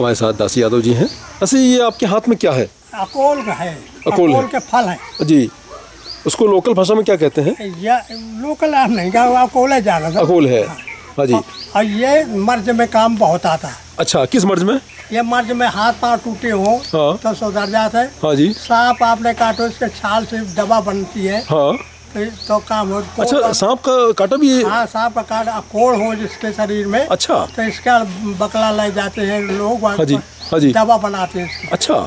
हमारे साथ दासी यादव जी हैं। ऐसे ये आपके हाथ में क्या है? अकोल का है। अकोल अकोल है। के फल है। जी उसको लोकल भाषा में क्या कहते हैं? या लोकल आप नहीं का अकोल है। ज़्यादा अकोल है। हाँ जी। और ये मर्ज में काम बहुत आता है। अच्छा किस मर्ज में? ये मर्ज में हाथ पाँव टूटे हो हाँ। तो सुधर जाता है। हाँ जी। सांप आपने काटो इसके छाल से दवा बनती है। हाँ। तो, तो काम हो अच्छा सांप का काटा भी हाँ सांप का काट अकोड़ हो जिसके शरीर में अच्छा। तो इसका बकला ले जाते हैं लोग हाँ जी हाँ जी। दवा बनाते हैं अच्छा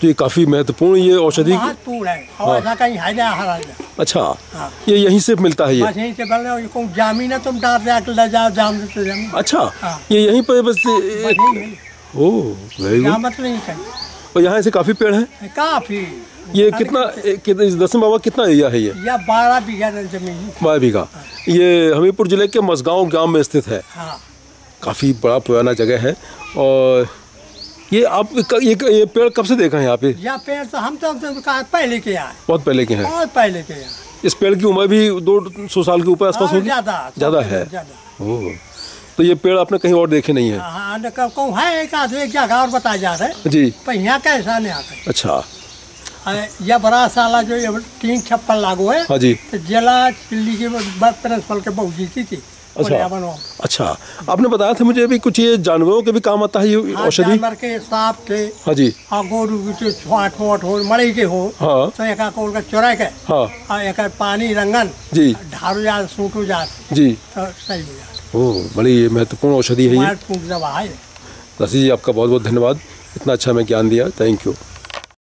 तो ये काफ़ी महत्वपूर्ण ये औषधि महत्वपूर्ण है और हाँ। ऐसा कहीं है ना हरा अच्छा हाँ। ये यहीं से मिलता है ये? बस यहीं से बल रहे हो जामीन है तुम डाल ले जाओ जाम देते ज़मीन अच्छा हाँ। ये यहीं पर बस। ओह वेरी गुड नहीं कहीं। और यहाँ से काफ़ी पेड़ हैं? काफ़ी। ये कितना दसम बाबा कितना एरिया है ये? या बारह बीघा ज़मीन बारह बीघा। ये हमीरपुर ज़िले के मसगांव गाँव में स्थित है। हाँ। काफ़ी बड़ा पुराना जगह है। और ये आप ये, ये पेड़ कब से देखा है यहाँ पे या पेड़ तो हम तो, तो पहले के आए बहुत पहले के हैं। बहुत पहले के आए इस पेड़ की उम्र भी दो सौ साल के ऊपर आसपास होगी? ज़्यादा ज़्यादा है। तो ये पेड़ आपने कहीं और देखे नहीं है? हाँ है एक आदमी एक जगह और बताया जा रहा है। जी। पर यहाँ कैसा नहीं आता? अच्छा। है। यह बड़ा साला जो ये तीन छप्पन लागू है हाँ जी। तो जिला दिल्ली के प्रिंसिपल के बहू जीती थी अच्छा। अच्छा। आपने बताया था मुझे अभी कुछ ये जानवरों के भी काम आता है ये हाँ, औषधि? जानवर के सांप के हाँ जी। और गोरू के छोट मोट हो मड़ई के हो हाँ। तो एक कोल का चोरा के हाँ। और एक पानी रंगन जी। ढारू जात सूटू जात जी। तो सही हो जाता। ओह बड़ी महत्वपूर्ण औषधि है ये। दसी जी आपका बहुत बहुत धन्यवाद। इतना अच्छा हमें ज्ञान दिया। Thank you